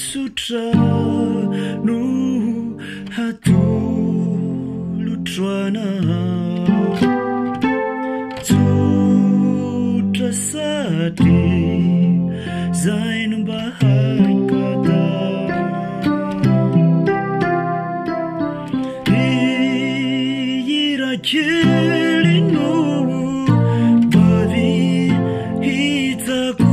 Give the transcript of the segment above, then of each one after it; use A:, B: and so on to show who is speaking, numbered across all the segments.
A: tsotra no hatolotroana bersedih Zainum bahagia hitaku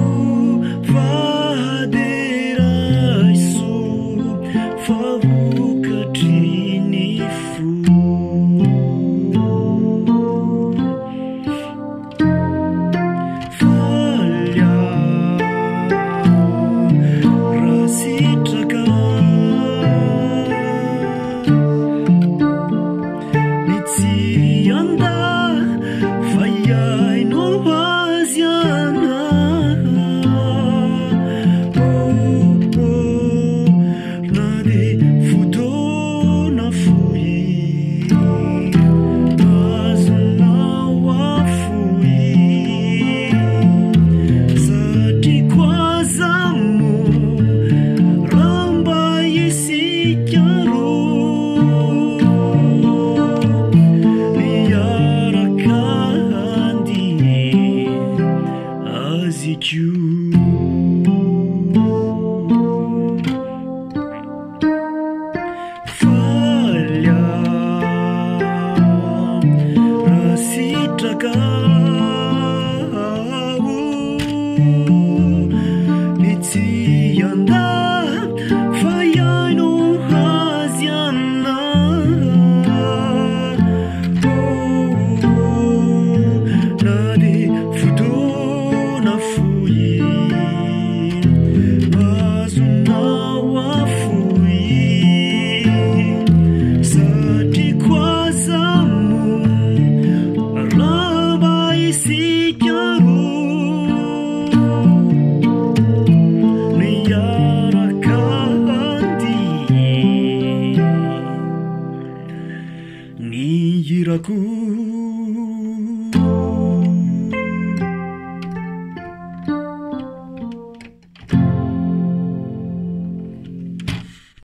A: Falla, Rasitra Gandhi. coup